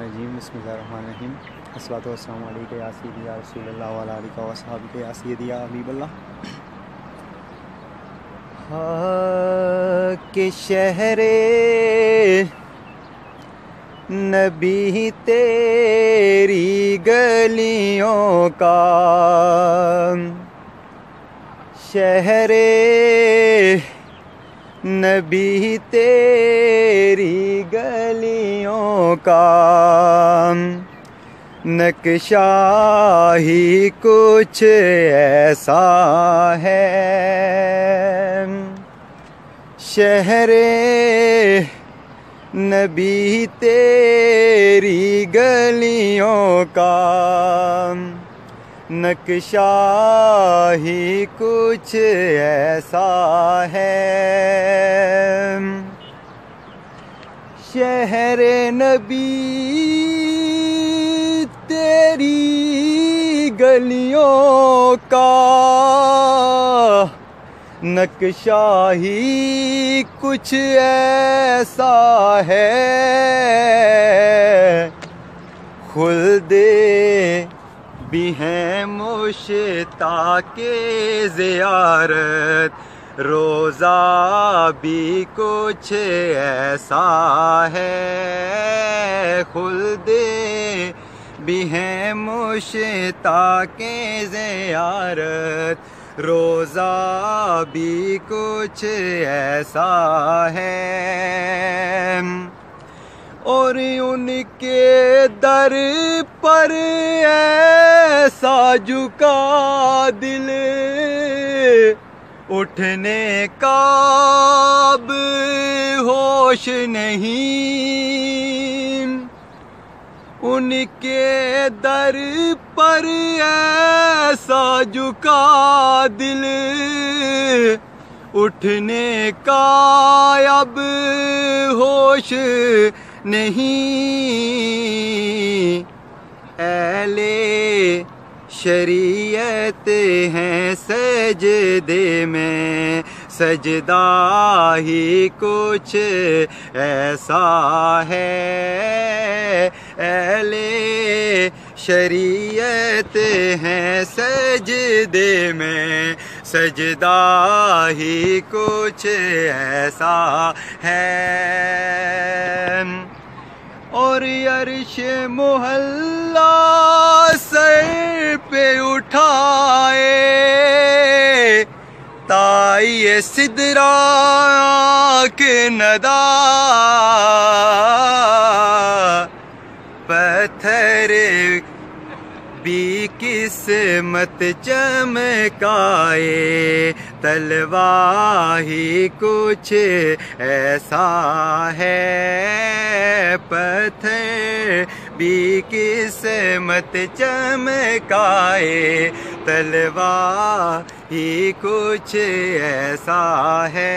رجیم بسم اللہ الرحمن الرحیم السلام والسلام علیکم یا سیدی یا رسول اللہ وعلا علیکہ و صحابہ یا سیدی یا حبیب اللہ کہ شہر نبی تیری گلیوں کا شہر نبی تیری گلیوں کا نقشہ ہی کچھ ایسا ہے۔ شہر نبی تیری گلیوں کا نقشہ ہی کچھ ایسا ہے۔ شہر نبی، تیری گلیوں کا نقشہ ہی کچھ ایسا ہے۔ خلد بھی ہیں مشتاق زیارت روزہ بھی کچھ ایسا ہے۔ خلد بھی ہیں مشتاق زیارت۔ روزہ بھی کچھ ایسا ہے۔ اور ان کے در پر ایسا جھکا دل۔ اٹھنے کا اب ہوش نہیں۔ ان کے در پر ایسا جھکا دل۔ اٹھنے کا اب ہوش نہیں۔ اہل شریعت ہیں سجدے میں، سجدہ ہی کچھ ایسا ہے۔ اہل شریعت ہیں سجدے میں، سجدہ ہی کچھ ایسا ہے۔ اور عرش محلہ سدرا کے ندا پتھر بھی قسمت چمکائے تلوا ہی کچھ ایسا ہے۔ پتھر بھی قسمت چمکائے تلوا ہی کچھ ایسا ہے۔